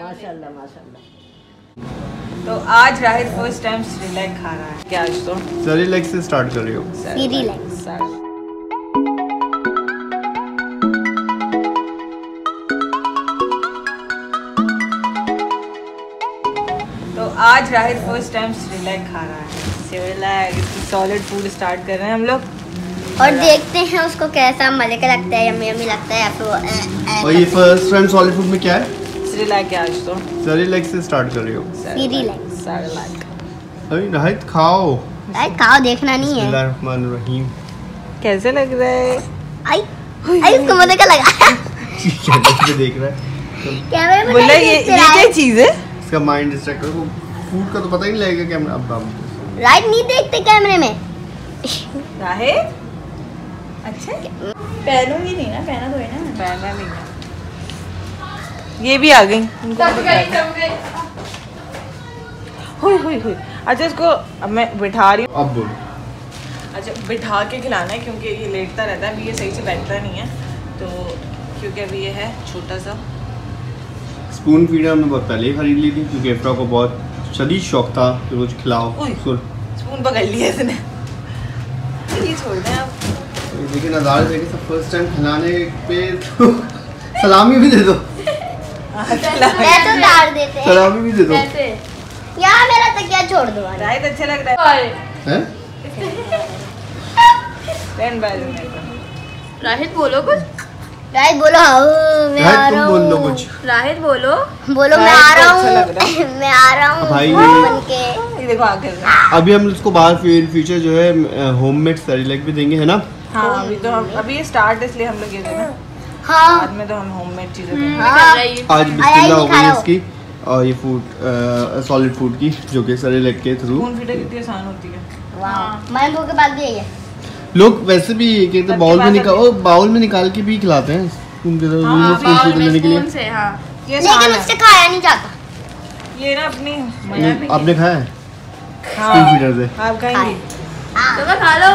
माशाल्लाह माशाल्लाह। तो आज राहित फ़र्स्ट टाइम श्रीलैक खा रहा है। क्या आज तो? सरी लेग से स्टार्ट कर रही हो। तो आज राहित फ़र्स्ट टाइम श्रीलैक खा रहा है। श्रीलैक सॉलिड फ़ूड स्टार्ट कर रहे हैं हम लोग। और देखते हैं उसको कैसा मज़े का लगता है यम्मी यम्मी लगता है या फिर वो अ, और ये फ़र्स्ट टाइम सॉलिड फ़ूड में क्या है? श्रीलैक है आज तो। सरी लेग से स्टार्ट कर रही हो। Cerelac। श्रीलैक अरे राहित खाओ। आई खाओ देखना नहीं है। बिस्मिल्लाहिर्रहमानिर्रहीम। कैसे लग रहा है? आई आई उसको मज़े का लगा। देख रहा है। कैमरे में बोला ये ये क्या चीज़ है? इसका माइंड डिस्ट्रैक्ट कर। फ़ूड का तो पता ही नहीं लगेगा कैमरा। अब राइट नहीं देखते कैमरे में। राहित? अच्छा पहनूँगी नहीं ना पहना तो है ना। पहना नहीं ये भी आ गई। हुई हुई हुई। अच्छा इसको अब मैं बिठा रही हूँ। अब बोलो। अच्छा बिठा के खिलाना है क्योंकि ये लेटता रहता है। अभी ये सही से बैठता नहीं है। तो क्योंकि अभी ये है छोटा सा। स्पून फीडर हमने बहुत पहले ही खरीद ली थी क्योंकि इफ्रा को बहुत शदीद शौक था कि रोज खिलाओ। स्पून पकड़ लिया इसने। ये छोड़ दें आप देखिए नज़ारे देखे सब फ़र्स्ट टाइम खिलाने पे तो सलामी भी दे दो। हैं। सलामी भी दे दो। यहाँ मेरा तकिया छोड़ दो रायत अच्छा लग रहा है। हैं? टेन बाय राहित बोलो कुछ। राइट बोलो हाँ मैं आ राहित रहा तुम बोल लो हूँ। कुछ राहित बोलो। बोलो मैं आ रहा अच्छा हूँ। मैं आ रहा हूँ भाई, ये देखो आगे। अभी हम इसको बाहर फ्यूचर जो है होममेड सेरिलैक भी देंगे है ना? हाँ अभी तो हम अभी ये स्टार्ट इसलिए हम लोग ये देना हाँ। बाद में तो हम होममेड चीज़ें देंगे हाँ। आज बिस्मिल्लाह हो गई इसकी और ये फ़ूड सॉलिड फ़ूड की जो कि सेरिलैक के थ्रू स्पून फीडर कितनी आसान होती है। वाह मैंगो के पास भी है। लोग वैसे भी कहते बाउल में निकाल ओ, बाउल में निकाल के भी खिलाते हैं स्पून के साथ हाँ, स्पून बाउल फीडर लेने के लिए। से हाँ। ये लेकिन है उससे खाया नहीं जाता। ये ना अपनी आपने खाया है? हाँ स्पून फीडर से। आप खाएँगे? तो खा लो।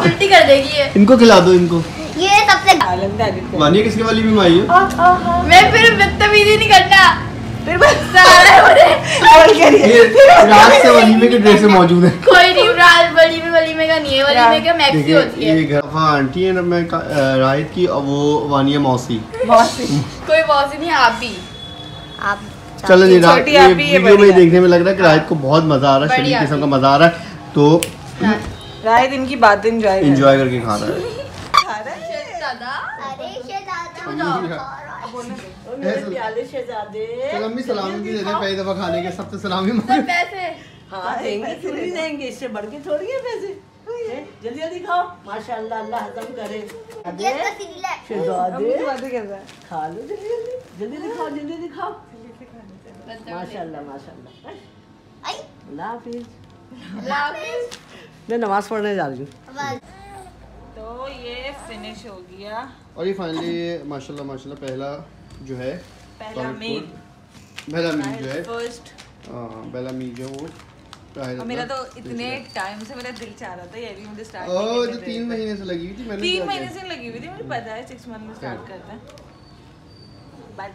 उल्टी कर देगी ये। इनको खिला दो इनको। ये सबसे वानिया किसके वाली भी आई है मैं फिर बदतमीजी नहीं करना फिर बस सारा बोले बोल के रही ये रात से वलीमे के ड्रेस मौजूद है। कोई नहीं रात बड़ी में का नहीं है वली का मैक्सी होती है। ये हाँ आंटी है ना मैं राहित की और वो वानिया मौसी। कोई मौसी नहीं आप भी। आप चलो जी रात ही, ये वीडियो में देखने में लग रहा है कि राहित को बहुत मज़ा आ रहा है शरीर किस्म का मज़ा आ रहा है। तो राहित इनकी बात एंजॉय एंजॉय करके खा रहा है अम्मी सलामी भी दे दें पहली दफ़ा खाने के सब तो सलामी मांगे। पैसे। हाँ देंगे क्यों नहीं देंगे इससे बढ़ के थोड़ी है पैसे। जल्दी जल्दी खाओ। माशाल्लाह अल्लाह हजम करे। खा लो जल्दी जल्दी। जल्दी दिखाओ जल्दी दिखाओ माशाल्लाह माशाल्लाह। अल्लाह हाफिज। मैं नमाज़ पढ़ने जा रही हूँ। तो ये फिनिश हो गया। और ये फाइनली माशाल्लाह माशाल्लाह पहला जो है पहला मील पहला मील जो है। फ़र्स्ट हाँ, पहला मील जो वो मेरा तो इतने टाइम से मेरा दिल चाह रहा था ये भी मुझे स्टार्ट रहा है। ओ, तो तीन महीने से लगी हुई थी मैंने तीन महीने से लगी हुई थी मुझे पता है सिक्स मंथ में स्टार्ट करते हैं। बट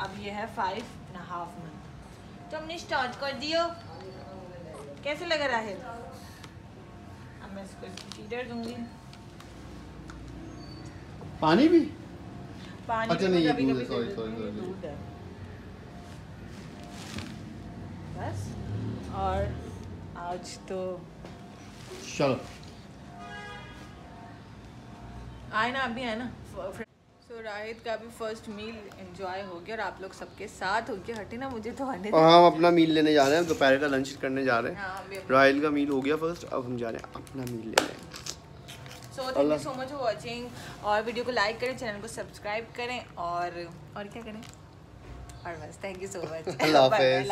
अब ये है फाइव एंड हाफ़ मंथ तो हमने स्टार्ट कर दियो। कैसे लगा राहिल अब मैं इसको फीडर दूँगी। पानी भी? पानी अच्छा, नहीं, ये कभी कभी है, हूँ, sorry. दूध है। बस। और आज तो चलो। आए ना अभी है ना। सो राहित का भी फ़र्स्ट मील एंजॉय हो गया और आप लोग सबके साथ हो गया। हटे ना मुझे तो आने और हम अपना मील लेने जा रहे हैं। दोपहर का लंच करने जा रहे हैं। हाँ राहिल का मील हो गया फ़र्स्ट अब हम जा रहे हैं अपना मील लेने। So thank you so much for watching और वीडियो को लाइक करें चैनल को सब्सक्राइब करें और और क्या करें? और बस थैंक यू सो मच। अल्लाह हाफिज़।